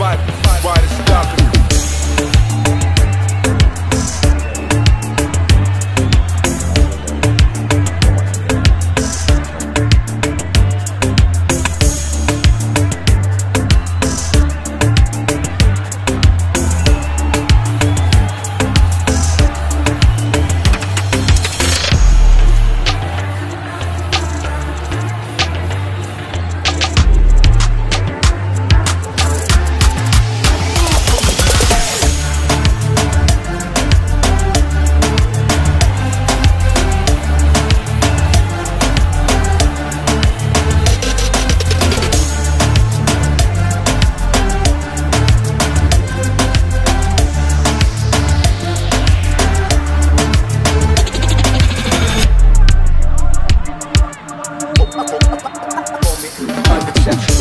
Why? body. unconceptual.